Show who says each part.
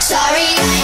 Speaker 1: Sorry, I